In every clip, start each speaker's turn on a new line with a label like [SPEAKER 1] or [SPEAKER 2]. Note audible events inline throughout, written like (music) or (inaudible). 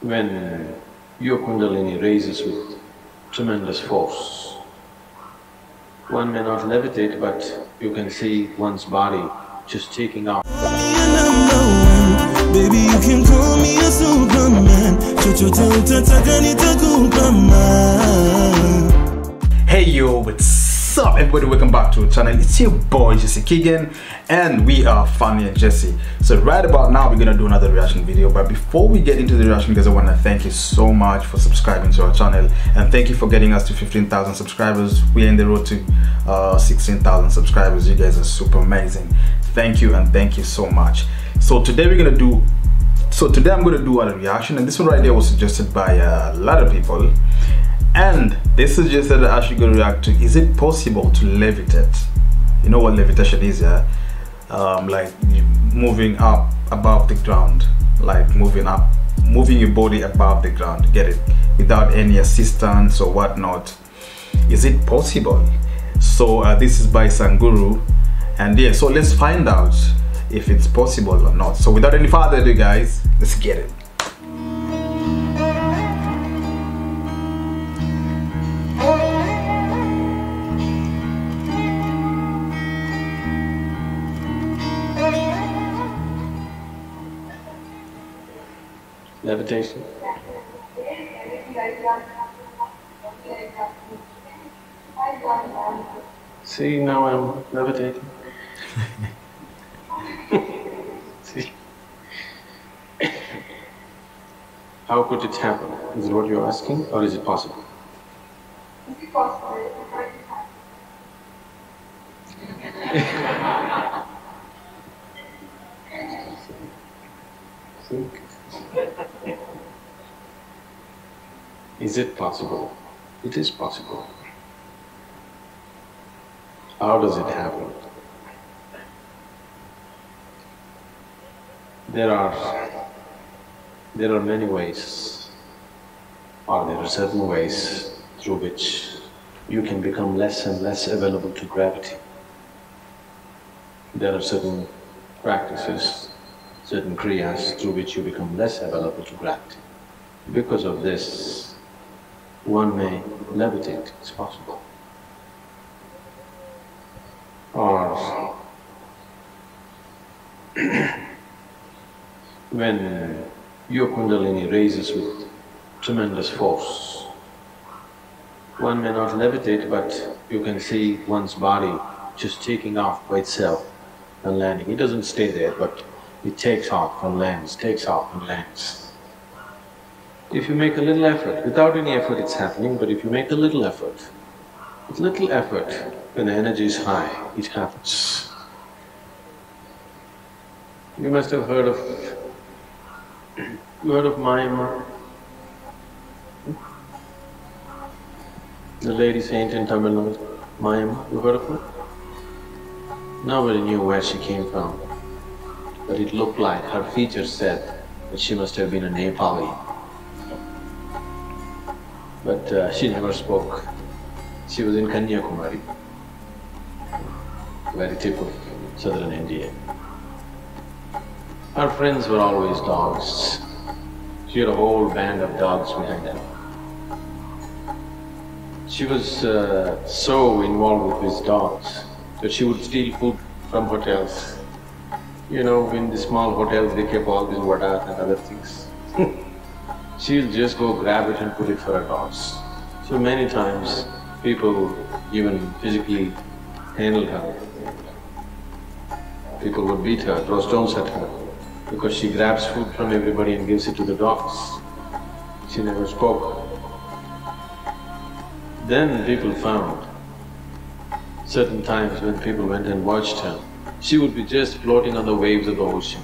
[SPEAKER 1] when your kundalini raises with tremendous force, one may not levitate, but you can see one's body just taking off.
[SPEAKER 2] Baby, you can call me a superman.
[SPEAKER 3] What's up everybody? Welcome back to our channel. It's your boy Jessy Kigen and we are Fanny and Jessy. So right about now we're gonna do another reaction video. But before we get into the reaction guys, I wanna thank you so much for subscribing to our channel and thank you for getting us to 15,000 subscribers. We're in the road to uh, 16,000 subscribers. You guys are super amazing. Thank you and thank you so much. So today we're gonna do so today I'm gonna do a reaction and this one right here was suggested by a lot of people and they suggested that I should go react to is it possible to levitate? You know what levitation is yeah? Um, like moving up above the ground like moving up moving your body above the ground get it? Without any assistance or whatnot. Is it possible? So uh, this is by Sadhguru. And yeah so let's find out if it's possible or not. So without any further ado guys let's get it
[SPEAKER 1] Levitation? See, now I'm levitating. (laughs) See? How could it happen? Is it what you're asking, or is it possible? Think. Is it possible? It is possible. How does it happen? There are there are many ways, or there are certain ways through which you can become less and less available to gravity. There are certain practices, certain kriyas through which you become less available to gravity. Because of this, one may levitate, it's possible. Or (clears throat) when uh, your kundalini raises with tremendous force, one may not levitate, but you can see one's body just taking off by itself and landing. It doesn't stay there, but it takes off and lands, takes off and lands. If you make a little effort, without any effort it's happening, but if you make a little effort, with little effort, when the energy is high, it happens. You must have heard of… you heard of Mayamma? The lady saint in Tamil Nadu, Mayamma, you heard of her? Nobody knew where she came from, but it looked like her features said that she must have been a Nepali. But uh, she never spoke. She was in Kanyakumari, very tip of southern India. Her friends were always dogs. She had a whole band of dogs behind her. She was uh, so involved with these dogs that she would steal food from hotels. You know, in the small hotels they keep all these vadas and other things. (laughs) She'll just go grab it and put it for her dogs. So many times people even physically handled her. People would beat her, throw stones at her, because she grabs food from everybody and gives it to the dogs. She never spoke. Then people found certain times when people went and watched her, she would be just floating on the waves of the ocean.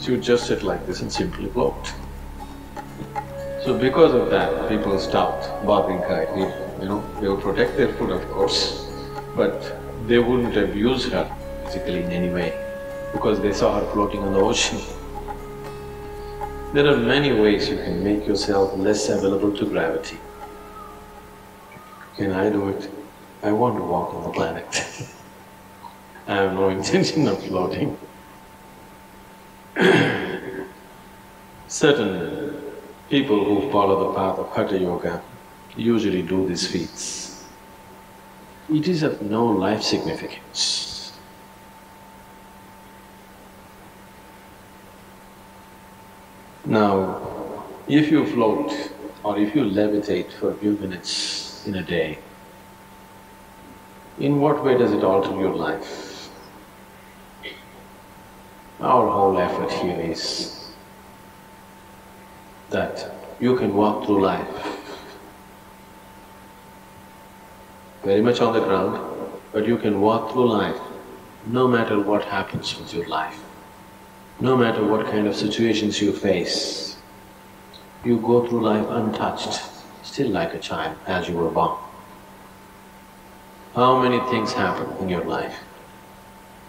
[SPEAKER 1] She would just sit like this and simply float. So because of that, people stopped bothering her, you know, they would protect their food of course, but they wouldn't abuse her physically in any way because they saw her floating on the ocean. There are many ways you can make yourself less available to gravity. Can I do it? I want to walk on the planet. (laughs) I have no intention of floating. (clears throat) Certain people who follow the path of Hatha Yoga usually do these feats. It is of no life significance. Now, if you float or if you levitate for a few minutes in a day, in what way does it alter your life? Our whole effort here is that you can walk through life very much on the ground, but you can walk through life no matter what happens with your life, no matter what kind of situations you face. You go through life untouched, still like a child as you were born. How many things happen in your life?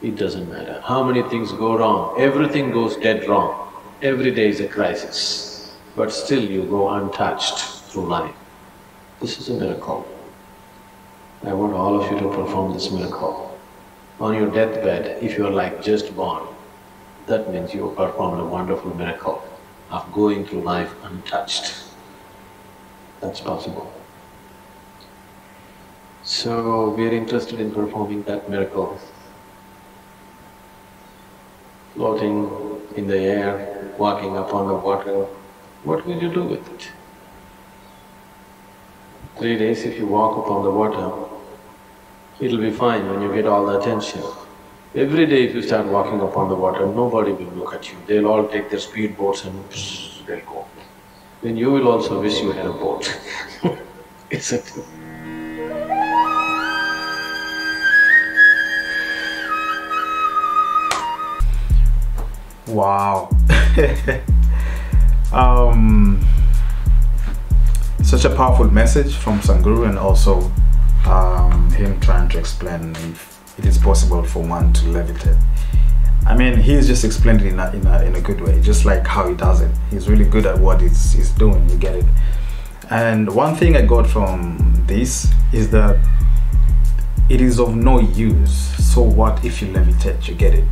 [SPEAKER 1] It doesn't matter. How many things go wrong? Everything goes dead wrong. Every day is a crisis, but still you go untouched through life. This is a miracle. I want all of you to perform this miracle. On your deathbed, if you are like just born, that means you have performed a wonderful miracle of going through life untouched. That's possible. So, we are interested in performing that miracle. Floating in the air, walking upon the water, what will you do with it? Three days if you walk upon the water, it'll be fine when you get all the attention. Every day if you start walking upon the water, nobody will look at you. They'll all take their speed boats and psh, they'll go. Then you will also wish you had a boat, (laughs) isn't it?
[SPEAKER 3] Wow. (laughs) um, such a powerful message from Sadhguru and also um, him trying to explain if it is possible for one to levitate. I mean, he's just explained it in a, in a, in a good way, just like how he does it. He's really good at what he's, he's doing, you get it. And one thing I got from this is that it is of no use. So what if you levitate, you get it.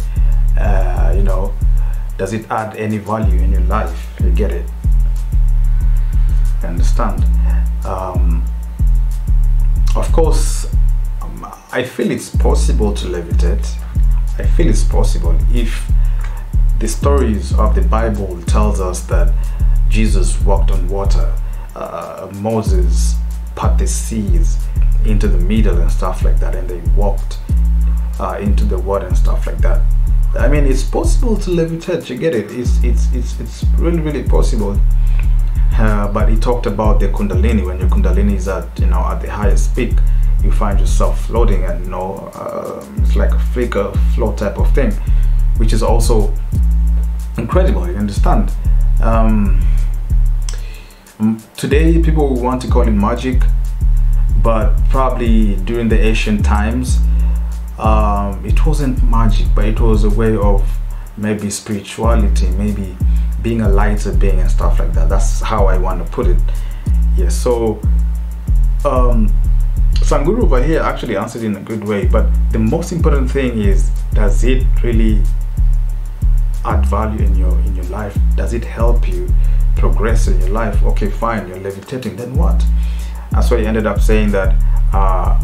[SPEAKER 3] Uh, you know, does it add any value in your life? You get it. You understand? Um, of course, um, I feel it's possible to levitate. I feel it's possible if the stories of the Bible tells us that Jesus walked on water, uh, Moses put the seas into the middle and stuff like that, and they walked uh, into the water and stuff like that. I mean, it's possible to levitate. You get it? It's it's it's it's really really possible. Uh, but he talked about the kundalini. When your kundalini is at you know at the highest peak, you find yourself floating, and you know uh, it's like a flicker flow type of thing, which is also incredible. You understand? Um, today, people want to call it magic, but probably during the ancient times, um, it wasn't magic, but it was a way of maybe spirituality, maybe being a lighter being and stuff like that. That's how I want to put it. Yeah, so um, Sadhguru over here actually answered in a good way, but the most important thing is does it really add value in your in your life? Does it help you progress in your life? Okay, fine, you're levitating, then what? That's why he ended up saying that uh,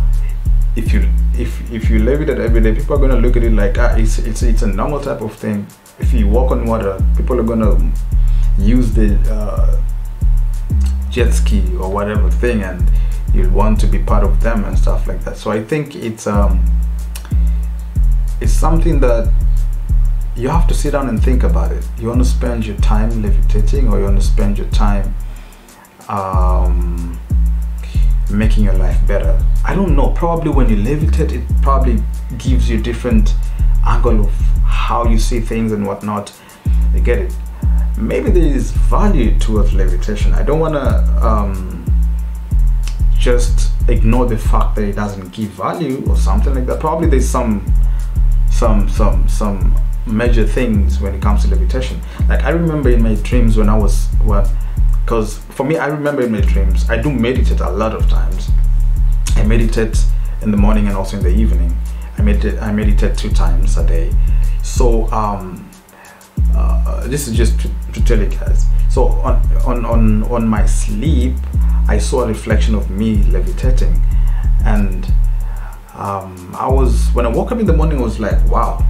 [SPEAKER 3] if you if if you levitate every day, people are gonna look at it like ah, it's it's it's a normal type of thing. If you walk on water, people are gonna use the uh, jet ski or whatever thing, and you'll want to be part of them and stuff like that. So I think it's um it's something that you have to sit down and think about it. You want to spend your time levitating, or you want to spend your time um, making your life better. I don't know. Probably when you levitate, it probably gives you different angle of how you see things and whatnot. You get it? Maybe there is value towards levitation. I don't want to um, just ignore the fact that it doesn't give value or something like that. Probably there's some, some, some, some major things when it comes to levitation. Like I remember in my dreams when I was well because for me i remember in my dreams i do meditate a lot of times. I meditate in the morning and also in the evening. I meditate i meditate two times a day. So um uh, this is just to, to tell you guys. So on on on on my sleep i saw a reflection of me levitating. And um, i was when i woke up in the morning i was like wow.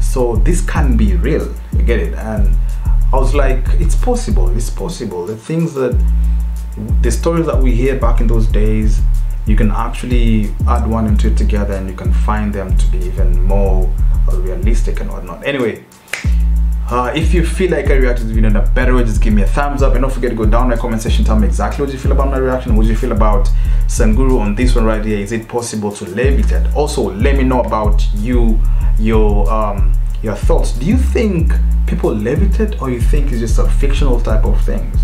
[SPEAKER 3] So this can be real. You get it? And i was like it's possible it's possible the things that the stories that we hear back in those days you can actually add one and two together and you can find them to be even more realistic and whatnot anyway uh, if you feel like I reacted to the video in a better way, just give me a thumbs up and don't forget to go down in the comment section tell me exactly what you feel about my reaction. What you feel about Sadhguru on this one right here. Is it possible to levitate? Also, let me know about you, your um, your thoughts. Do you think people levitate or you think it's just a fictional type of things?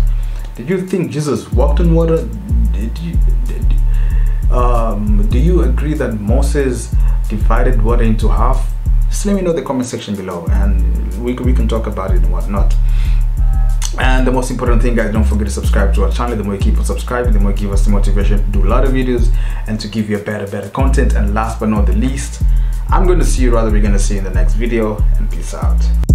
[SPEAKER 3] Did you think Jesus walked on water? Did you, did, um, do you agree that Moses divided water into half? just let me know in the comment section below and we, we can talk about it and whatnot and the most important thing guys don't forget to subscribe to our channel the more you keep on subscribing the more you give us the motivation to do a lot of videos and to give you a better better content and last but not the least i'm going to see you rather we're going to see you in the next video and peace out